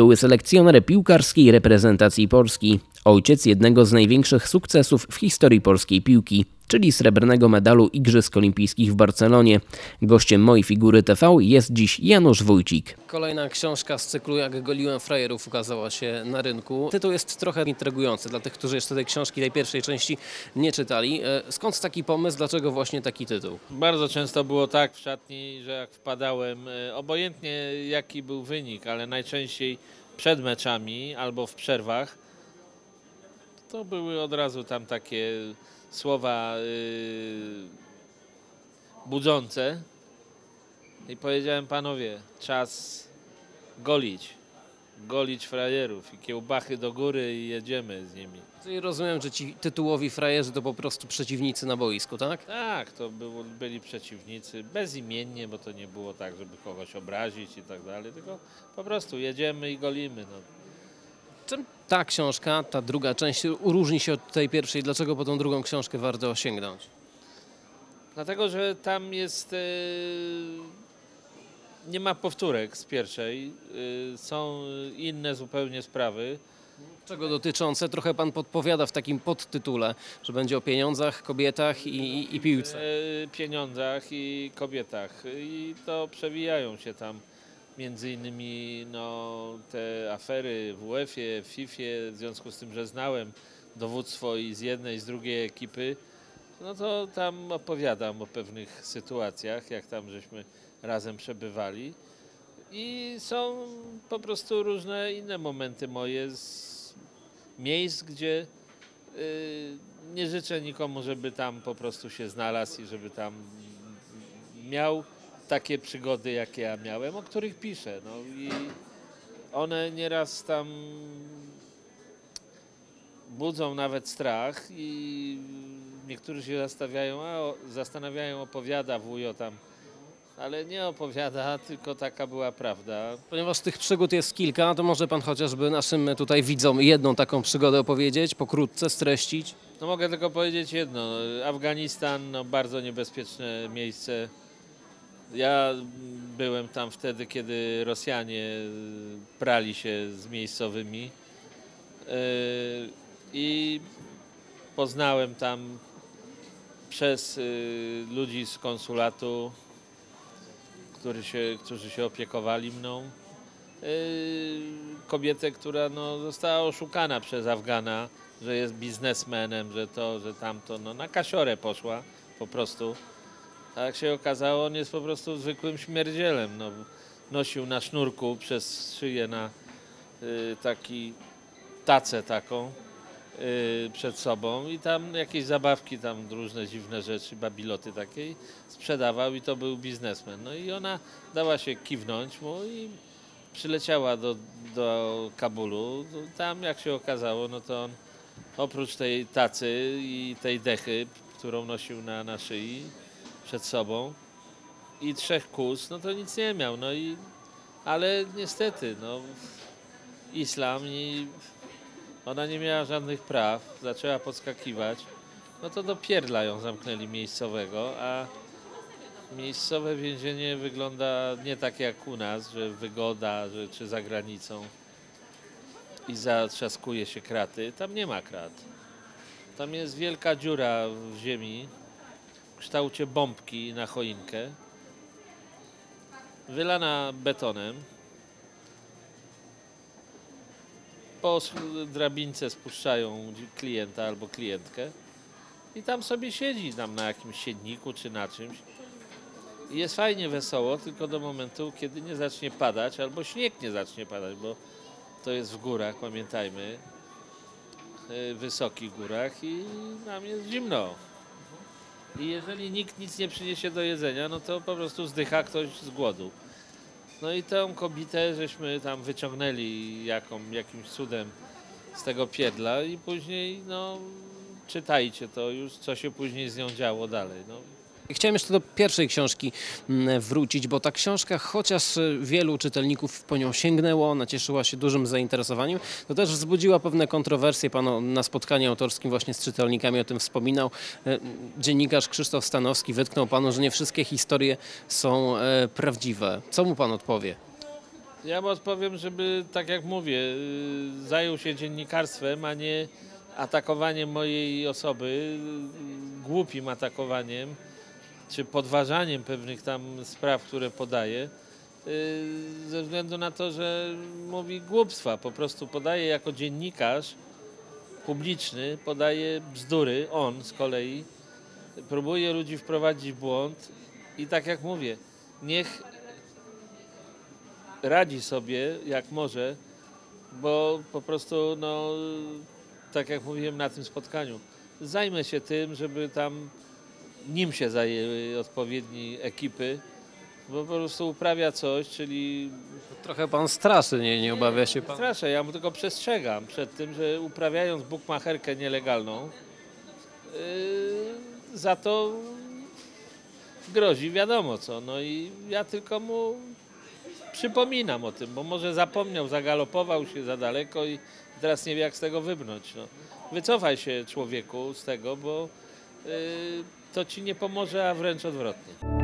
były selekcjoner piłkarskiej reprezentacji Polski, ojciec jednego z największych sukcesów w historii polskiej piłki, czyli srebrnego medalu Igrzysk Olimpijskich w Barcelonie. Gościem mojej figury TV jest dziś Janusz Wójcik. Kolejna książka z cyklu Jak goliłem frajerów ukazała się na rynku. Tytuł jest trochę intrygujący dla tych, którzy jeszcze tej książki, tej pierwszej części nie czytali. E, Skąd taki pomysł, dlaczego właśnie taki tytuł? Bardzo często było tak w szatni, że jak wpadałem, e, obojętnie jaki był wynik, ale najczęściej przed meczami albo w przerwach, to były od razu tam takie słowa yy, budzące. I powiedziałem, panowie, czas golić. Golić frajerów i kiełbachy do góry i jedziemy z nimi. Czyli rozumiem, że ci tytułowi frajerzy to po prostu przeciwnicy na boisku, tak? Tak, to było, byli przeciwnicy bezimiennie, bo to nie było tak, żeby kogoś obrazić i tak dalej, tylko po prostu jedziemy i golimy. No. Czym ta książka, ta druga część różni się od tej pierwszej? Dlaczego po tą drugą książkę warto sięgnąć? Dlatego, że tam jest. e, nie ma powtórek z pierwszej. e, są inne zupełnie sprawy. Czego dotyczące? Trochę pan podpowiada w takim podtytule, że będzie o pieniądzach, kobietach i, i, piłce. e, pieniądzach i kobietach. I to przewijają się tam między innymi no, te afery w UEFA, w FIFA, w związku z tym, że znałem dowództwo i z jednej, i z drugiej ekipy, no to tam opowiadam o pewnych sytuacjach, jak tam żeśmy razem przebywali. I są po prostu różne inne momenty moje z miejsc, gdzie y, nie życzę nikomu, żeby tam po prostu się znalazł i żeby tam miał takie przygody, jakie ja miałem, o których piszę. No i one nieraz tam budzą nawet strach i niektórzy się zastanawiają, a, o- zastanawiają, opowiada wujo tam, ale nie opowiada, tylko taka była prawda. Ponieważ tych przygód jest kilka, to może pan chociażby naszym tutaj widzom jedną taką przygodę opowiedzieć, pokrótce streścić. No mogę tylko powiedzieć jedno. Afganistan, no bardzo niebezpieczne miejsce. Ja byłem tam wtedy, kiedy Rosjanie prali się z miejscowymi. Yy, I poznałem tam przez y, ludzi z konsulatu, którzy się, którzy się opiekowali mną, kobietę, która no, została oszukana przez Afgana, że jest biznesmenem, że to, że tamto, no na kasiorę poszła po prostu. A jak się okazało, on jest po prostu zwykłym śmierdzielem. No, nosił na sznurku przez szyję na y, taki tacę taką y, przed sobą i tam jakieś zabawki, tam różne dziwne rzeczy, babiloty takiej sprzedawał i to był biznesmen. No i ona dała się kiwnąć mu i przyleciała do, do Kabulu. Tam jak się okazało, no to on oprócz tej tacy i tej dechy, którą nosił na, na szyi przed sobą i trzech kus, no to nic nie miał. No i, ale niestety, no, islam i ona nie miała żadnych praw, zaczęła podskakiwać, no to do pierdla ją zamknęli miejscowego, a miejscowe więzienie wygląda nie tak jak u nas, że wygoda, że, czy za granicą i zatrzaskuje się kraty. Tam nie ma krat. Tam jest wielka dziura w ziemi kształcie bombki na choinkę, wylana betonem. Po drabince spuszczają klienta albo klientkę i tam sobie siedzi tam na jakimś siedniku czy na czymś. I jest fajnie wesoło, tylko do momentu, kiedy nie zacznie padać, albo śnieg nie zacznie padać, bo to jest w górach, pamiętajmy, y, wysokich górach i nam jest zimno. I jeżeli nikt nic nie przyniesie do jedzenia, no to po prostu zdycha ktoś z głodu. No i tę kobietę żeśmy tam wyciągnęli jaką, jakimś cudem z tego piedla i później, no, czytajcie to już, co się później z nią działo dalej. No, Chciałem jeszcze do pierwszej książki mm, wrócić, bo ta książka, chociaż y, wielu czytelników po nią sięgnęło, ona cieszyła się dużym zainteresowaniem, to też wzbudziła pewne kontrowersje. Pan na spotkaniu autorskim właśnie z czytelnikami o tym wspominał. E, Dziennikarz Krzysztof Stanowski wytknął panu, że nie wszystkie historie są e, prawdziwe. Co mu pan odpowie? Ja mu odpowiem, żeby, tak jak mówię, y, zajął się dziennikarstwem, a nie atakowaniem mojej osoby, y, głupim atakowaniem, czy podważaniem pewnych tam spraw, które podaje, y, ze względu na to, że mówi głupstwa. Po prostu podaje jako dziennikarz publiczny, podaje bzdury, on z kolei, próbuje ludzi wprowadzić w błąd i tak jak mówię, niech radzi sobie jak może, bo po prostu, no, tak jak mówiłem na tym spotkaniu, zajmę się tym, żeby tam nim się zajęły odpowiednie ekipy, bo po prostu uprawia coś, czyli Trochę pan straszy, nie, nie obawia się pan? straszę, ja mu tylko przestrzegam przed tym, że uprawiając bukmacherkę nielegalną, yy, za to grozi wiadomo co. No i ja tylko mu przypominam o tym, bo może zapomniał, zagalopował się za daleko i teraz nie wie jak z tego wybrnąć. No. Wycofaj się człowieku z tego, bo yy, to ci nie pomoże, a wręcz odwrotnie.